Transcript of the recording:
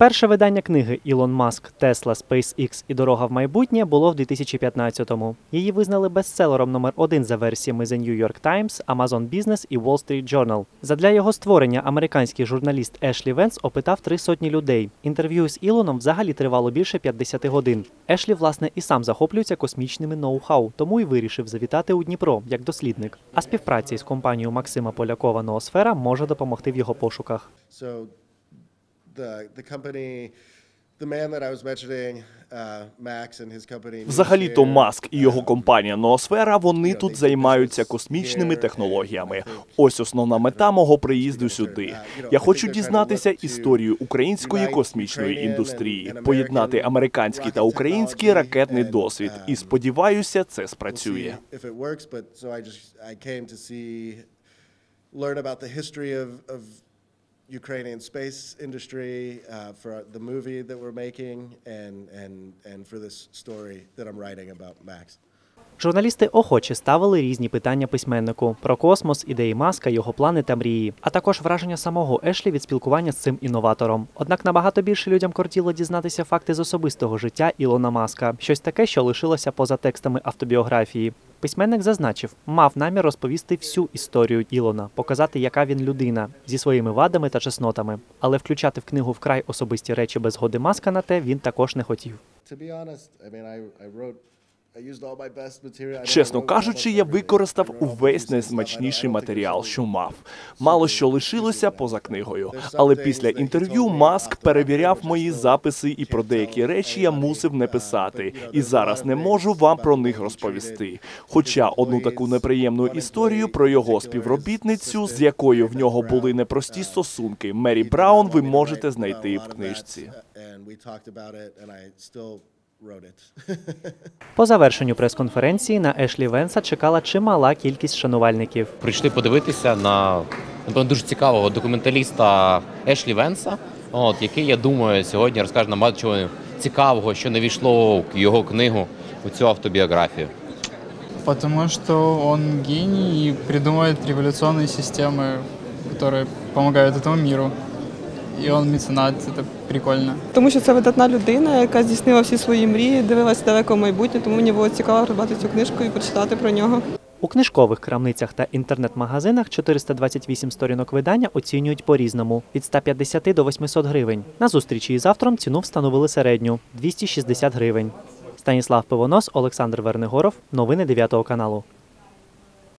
Перше видання книги Ілон Маск, Тесла, SpaceX і Дорога в майбутнє було в 2015-му. Її визнали бестселером номер один за версіями The New York Times, Amazon Business і Wall Street Journal. Задля його створення американський журналіст Ешлі Венс опитав три сотні людей. Інтерв'ю з Ілоном взагалі тривало більше 50 годин. Ешлі, власне, і сам захоплюється космічними ноу-хау, тому й вирішив завітати у Дніпро як дослідник. А співпраці з компанією Максима Полякова Ноосфера може допомогти в його пошуках. The the company, uh, his company. Взагалі-то Маск і його uh, компанія Ноосфера вони тут займаються космічними технологіями. Ось основна мета мого приїзду сюди. Я хочу дізнатися історію української космічної індустрії, поєднати американський та український ракетний досвід. І сподіваюся, це спрацює. learn about the history of of Ukrainian space industry uh, for the movie that we're making, and and and for this story that I'm writing about Max. Журналісти охоче ставили різні питання письменнику про космос, ідеї маска, його плани та мрії, а також враження самого Ешлі від спілкування з цим інноватором. Однак набагато більше людям кортіло дізнатися факти з особистого життя Ілона Маска, щось таке, що лишилося поза текстами автобіографії. Письменник зазначив, мав намір розповісти всю історію Ілона, показати, яка він людина зі своїми вадами та чеснотами. Але включати в книгу вкрай особисті речі без згоди маска на те він також не хотів. Чесно кажучи, я використав увесь найсмачніший матеріал, що мав. Мало що лишилося поза книгою. Але після інтерв'ю Маск перевіряв мої записи і про деякі речі я мусив не uh, писати. І зараз не можу вам про них розповісти. Хоча одну таку неприємну історію про його співробітницю, з якою в нього були непрості uh, стосунки. Мері Браун ви можете знайти в книжці. that, and we talked about it, and I still wrote it. По завершенню прес-конференції на Ешлі Венса чекала чимала кількість шанувальників. прийшли подивитися на напевно, дуже цікавого документаліста Ешлі Венса, от, який, я думаю, сьогодні розкаже нам багато чого цікавого, що не війшло в його книгу у цю автобіографію. Потому что он гений и придумывает революционные системы, которые помогают этому миру. И он меценат, это прикольно. Тому що це видатна людина, яка здійснила всі свої мрії, дивилася далеко в майбутнє, тому мені було цікаво придбати цю книжку і прочитати про нього. У книжкових крамницях та інтернет-магазинах 428 сторінок видання оцінюють по-різному від 150 до 800 гривень. На зустрічі із автором ціну встановили середню 260 гривень. Станіслав Пивонос, Олександр Вернигоров. Новини 9 каналу.